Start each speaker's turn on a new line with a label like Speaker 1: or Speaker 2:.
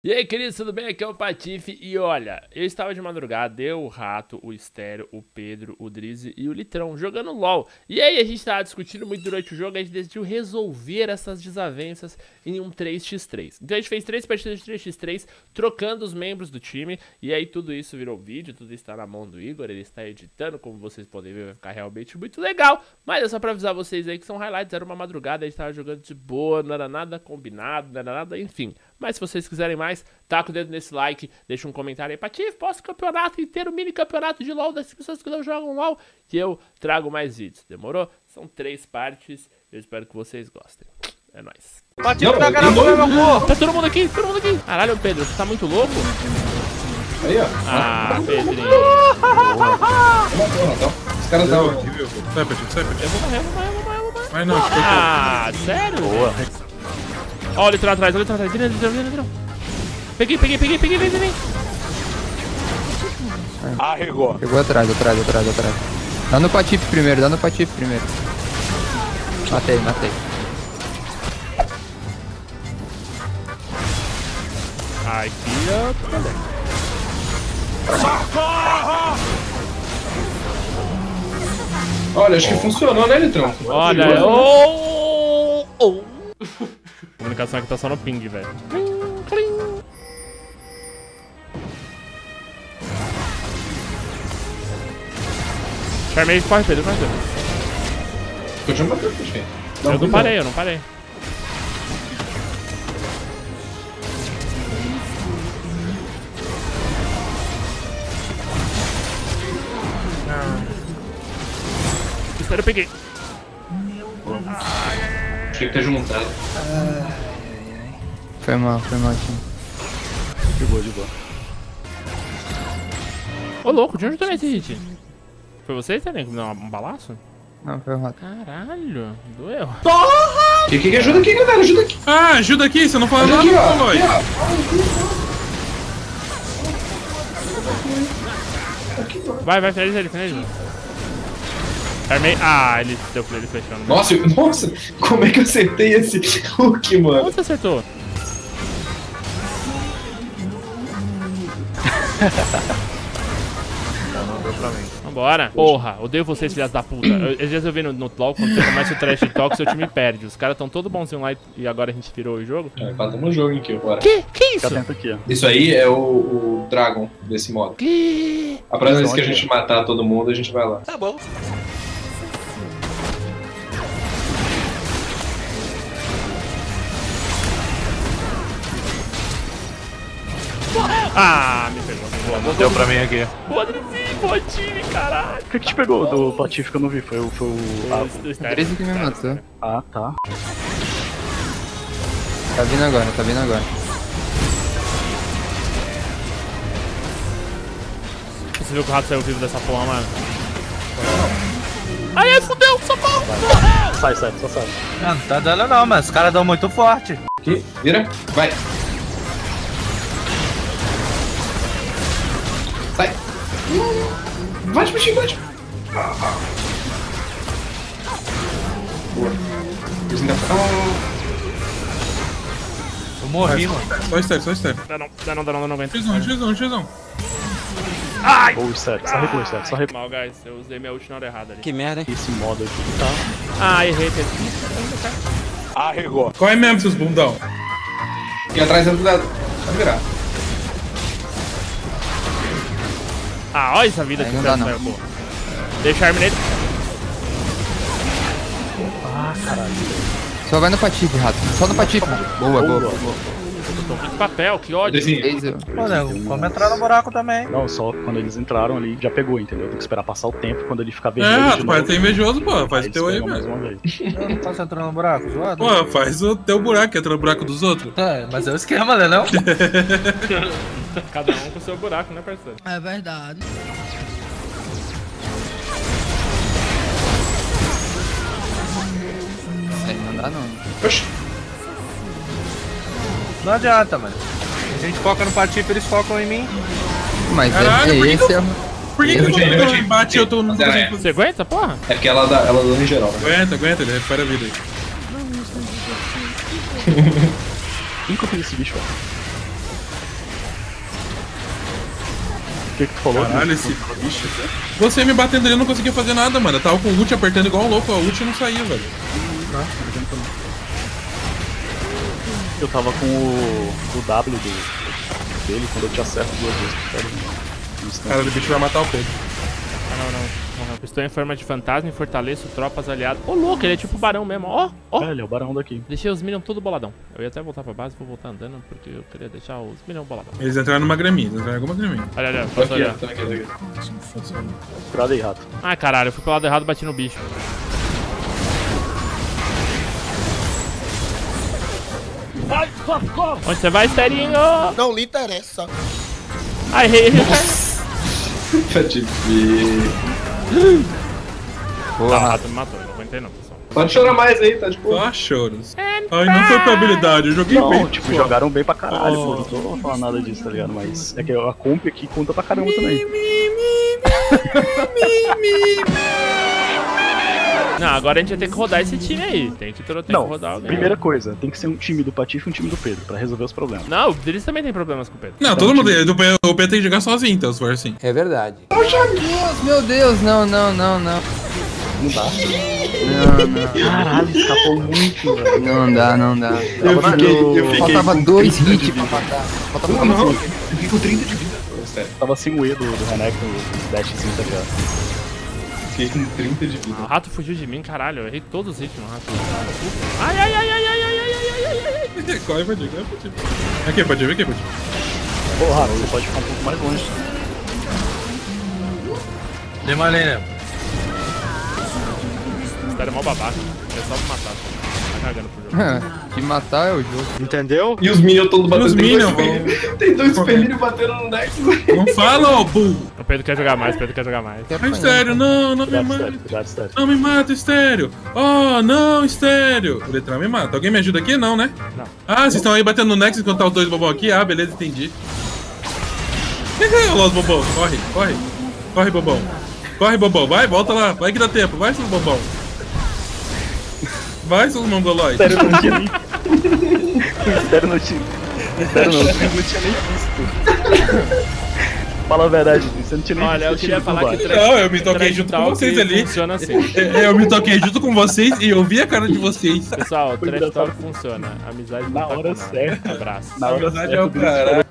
Speaker 1: E aí, queridos, tudo bem? Aqui é o Patife e olha, eu estava de madrugada, eu, o Rato, o Estéreo, o Pedro, o Drizzy e o Litrão jogando LOL. E aí a gente estava discutindo muito durante o jogo e a gente decidiu resolver essas desavenças em um 3x3. Então a gente fez três partidas de 3x3, trocando os membros do time, e aí tudo isso virou vídeo, tudo está na mão do Igor, ele está editando, como vocês podem ver, vai ficar realmente muito legal. Mas é só pra avisar vocês aí que são highlights, era uma madrugada, a gente estava jogando de boa, não era nada combinado, não era nada, enfim... Mas se vocês quiserem mais, taca o dedo nesse like, deixa um comentário aí. Patife, posso campeonato inteiro, mini campeonato de LoL das pessoas que não jogam LoL, que eu trago mais vídeos. Demorou? São três partes, eu espero que vocês gostem. É nóis.
Speaker 2: Patife tá cara meu amor.
Speaker 1: Tá todo mundo aqui, todo mundo aqui. Caralho, Pedro, você tá muito louco?
Speaker 3: Aí, ó.
Speaker 1: Ah, Pedrinho.
Speaker 3: Os caras estavam.
Speaker 4: Sai, Petit, sai, Petit.
Speaker 1: Eu vou morrer, eu vou morrer, eu vou morrer, eu vou morrer.
Speaker 4: Vai não,
Speaker 1: Ah, sério?
Speaker 2: Boa.
Speaker 1: Ó, o litrão atrás, o litrão atrás. Vira, litrão, vira, litrão. Peguei, peguei, peguei, peguei, vem, vem, vem.
Speaker 2: Arregou.
Speaker 5: Pegou atrás, atrás, atrás, atrás. Dá no patife primeiro, dá no patife primeiro. Matei, matei.
Speaker 1: Ai, filha.
Speaker 3: Olha, acho que funcionou, né, Litrão?
Speaker 1: Olha, oh, oh. A comunicação aqui tá só no ping, velho. Charmei, corre, Pedro, corre, Pedro.
Speaker 3: Continua batendo,
Speaker 1: Eu não parei, eu não parei. Espera, eu peguei.
Speaker 3: Tinha que ter juntado.
Speaker 5: Foi mal, foi mal, time.
Speaker 2: De boa, de boa.
Speaker 1: Ô, louco, de onde tomei esse hit? Foi você, Telen, que me deu um balaço?
Speaker 5: Não, foi o rato.
Speaker 1: Caralho, doeu.
Speaker 3: E que, que ajuda aqui, galera? Ajuda aqui.
Speaker 4: Ah, ajuda aqui, você não fala
Speaker 3: Ajuda
Speaker 4: nada,
Speaker 3: ó.
Speaker 1: Vai, vai, finaliza ele, finaliza. Armei. Ah, ele deu pra ele fechando.
Speaker 3: Nossa, nossa, como é que eu acertei esse hook, mano?
Speaker 1: Onde você acertou? Vambora. Porra, odeio vocês, filhas da puta. Eu- Às vezes eu vi no, no LoL, quando você começa o trash talk, seu time perde. Os caras tão todo bonzinho lá e- agora a gente virou o jogo.
Speaker 3: É, Empatamos o jogo aqui agora.
Speaker 1: Que? Que isso?
Speaker 2: Fica atento aqui, ó.
Speaker 3: Isso aí é o, o Dragon desse modo.
Speaker 1: Que?
Speaker 3: A próxima vez que a gente matar todo mundo, a gente vai lá.
Speaker 2: Tá bom.
Speaker 1: Ah, me boa,
Speaker 2: Deu pra mim aqui.
Speaker 1: boa time, caralho.
Speaker 6: O que, que te pegou do Patife que eu não vi? Foi, o- foi o.
Speaker 1: Star-
Speaker 5: 13 que me matou.
Speaker 6: Ah, ah, tá.
Speaker 5: Tá vindo agora, tá vindo agora.
Speaker 1: Você viu que o rato saiu vivo dessa porra, mano? Ai, ai, fudeu, socorro!
Speaker 6: Sai, sai, só sai.
Speaker 2: Não, não tá dando não, mas os caras dão muito forte.
Speaker 3: Aqui, vira, vai. Bate, bate, bate. Boa. Eles ainda- Ah,
Speaker 2: Eu morri, mano.
Speaker 4: Só step, só step.
Speaker 1: Dá não, dá não, dá não, dá não aguento.
Speaker 4: X1, X1, X1.
Speaker 6: Ou sério, só recua, sério, só recua.
Speaker 1: Mal, guys, eu usei minha ult na hora errada ali.
Speaker 2: Que merda, hein?
Speaker 6: Esse modo aqui tá.
Speaker 1: Ah, errei, Pedro.
Speaker 2: Arregou.
Speaker 4: Corre mesmo, seus bundão.
Speaker 3: Aqui atrás é do lado. Pode virar.
Speaker 1: Ah, olha essa vida
Speaker 5: Aí
Speaker 1: que o cara
Speaker 5: não.
Speaker 1: saiu, pô. Deixa a arma nele.
Speaker 6: Ah, caralho.
Speaker 5: Só vai no patife, rato. Só no patife. Boa, boa, boa.
Speaker 1: Eu tô com papel, que ódio.
Speaker 2: Pô, nego, vamos entrar no buraco também.
Speaker 6: Não, só quando eles entraram ali já pegou, entendeu? Tem que esperar passar o tempo quando ele ficar vermelho.
Speaker 4: É,
Speaker 6: de
Speaker 4: tu pode
Speaker 6: novo,
Speaker 4: ser invejoso, pô. Faz o teu aí mesmo.
Speaker 6: uma vez.
Speaker 2: Eu não posso entrar no buraco, zoado?
Speaker 4: Pô, faz o teu buraco, entra no buraco dos outros.
Speaker 2: Tá, mas é o esquema, né não?
Speaker 1: Cada um com o seu buraco, né, parceiro?
Speaker 7: É verdade.
Speaker 5: Não dá não.
Speaker 3: Oxi.
Speaker 2: Não adianta, mano. A gente foca no Patife, eles focam em mim.
Speaker 5: Mas é-
Speaker 4: Caralho,
Speaker 5: é,
Speaker 4: é
Speaker 5: esse é...
Speaker 4: Por que, é
Speaker 3: eu que eu quando
Speaker 4: bate eu tô no é.
Speaker 1: Você aguenta, porra?
Speaker 3: É porque ela dá, ela dá em geral. Né?
Speaker 4: Aguenta, aguenta, ele recupera a vida aí.
Speaker 6: Quem que eu fiz esse bicho. O que que tu falou?
Speaker 4: Caralho, bicho? esse bicho. Você me batendo ali, eu não conseguia fazer nada, mano. Eu tava com o ult apertando igual um louco, a ult não saía, velho. Tá, não adianta não.
Speaker 6: Eu tava com o, o W do, dele quando eu te acerto duas vezes. Cara,
Speaker 4: Cara, o bicho vai matar o Pedro.
Speaker 1: Ah, não, não. não, não. Estou em forma de fantasma e fortaleço tropas aliadas. Ô, louco, ele é tipo barão mesmo. Ó, ó.
Speaker 6: É, ele é o barão daqui.
Speaker 1: Deixei os minions tudo boladão. Eu ia até voltar pra base, vou voltar andando, porque eu queria deixar os minions boladão.
Speaker 4: Eles entraram numa graminha, eles entraram em alguma graminha.
Speaker 1: Olha, olha, posso
Speaker 3: aqui,
Speaker 1: olhar.
Speaker 3: tô aqui.
Speaker 6: Curado aí, rato.
Speaker 1: Ai, caralho, eu fui pro lado errado e bati no bicho. Onde você vai, Esterinho?
Speaker 7: Não lhe interessa.
Speaker 1: Ai, errei.
Speaker 3: Patife.
Speaker 1: Ah,
Speaker 5: Porra.
Speaker 1: rato me matou, não aguentei não, pessoal.
Speaker 3: Pode chorar mais aí, tá de boa.
Speaker 4: Só choros. Ai, não foi pra habilidade, eu joguei
Speaker 6: Não,
Speaker 4: bem.
Speaker 6: tipo, jogaram bem pra caralho,
Speaker 4: Oh.
Speaker 6: pô. Não tô falando nada disso, tá ligado? Mas é que a comp aqui conta pra caramba também.
Speaker 1: Não, agora a gente vai ter que rodar esse time aí. Tem que, tem que
Speaker 6: Não,
Speaker 1: rodar alguém.
Speaker 6: primeira coisa, tem que ser um time do Patife e um time do Pedro, pra resolver os problemas.
Speaker 1: Não, o Driz também tem problemas com o Pedro.
Speaker 4: Não, todo mundo. O P- o Pedro tem que jogar sozinho, então, se for assim.
Speaker 5: É verdade. Meu Deus, não, não, não, não.
Speaker 6: Não dá.
Speaker 5: Não, não.
Speaker 6: Caralho, escapou muito, velho.
Speaker 5: Não dá, não dá.
Speaker 3: Eu fiquei, eu fiquei
Speaker 5: Faltava dois
Speaker 3: 30 de
Speaker 5: hits pra matar. Faltava
Speaker 3: Não, não, eu fiquei com 30 de vida. Sério,
Speaker 6: Tava sem o E do, do Renek no dashzinho, tá ligado?
Speaker 3: Fiquei com 30 de vida.
Speaker 1: Ah, o rato fugiu de mim, caralho. Eu errei todos os hits no rato. Ai, ai, ai, ai, ai, ai, ai, ai, ai, ai, ai.
Speaker 4: Corre, Padir, corre, Padir. Aqui, Padir, aqui, Padir.
Speaker 6: Porra, você pode ficar um pouco mais longe.
Speaker 2: Demorei, né?
Speaker 1: Esse cara é mó babaca. É só me matar. Cagando pro jogo.
Speaker 5: De matar é o jogo.
Speaker 7: Entendeu?
Speaker 3: E os Minions todos batendo.
Speaker 4: os
Speaker 3: tem dois
Speaker 4: Minions,
Speaker 3: Tem dois felíneos batendo no Nexus.
Speaker 4: Não fala, ô burro.
Speaker 1: O Pedro quer jogar mais, o Pedro quer jogar mais.
Speaker 4: Ai,
Speaker 5: apanhar.
Speaker 4: Estéreo, não, não me mata. Não me mata, Estéreo. Oh, não, Estéreo. O Letrão me mata. Alguém me ajuda aqui? Não, né?
Speaker 1: Não.
Speaker 4: Ah, vocês estão aí batendo no Nexus enquanto tá os dois bobão aqui? Ah, beleza, entendi. Olha lá os bobão. Corre, corre. Corre, bobão. Corre, bobão. Vai, volta lá. Vai que dá tempo. Vai, seus bobão. Vai, seus mongolóides.
Speaker 6: Sério, não tinha nem. Sério, não tinha. Sério, não, não tinha nem visto. Fala a verdade, você não tinha nem
Speaker 1: Olha, eu queria falar que
Speaker 4: Não, eu me toquei junto com vocês ali.
Speaker 1: funciona assim.
Speaker 4: É, Eu me toquei junto com vocês e eu vi a cara de vocês.
Speaker 1: Pessoal, Trash. Talk funciona. Amizade
Speaker 6: Na
Speaker 1: tá
Speaker 6: hora certa.
Speaker 1: Abraço.
Speaker 6: Na hora certa,
Speaker 4: é o caralho.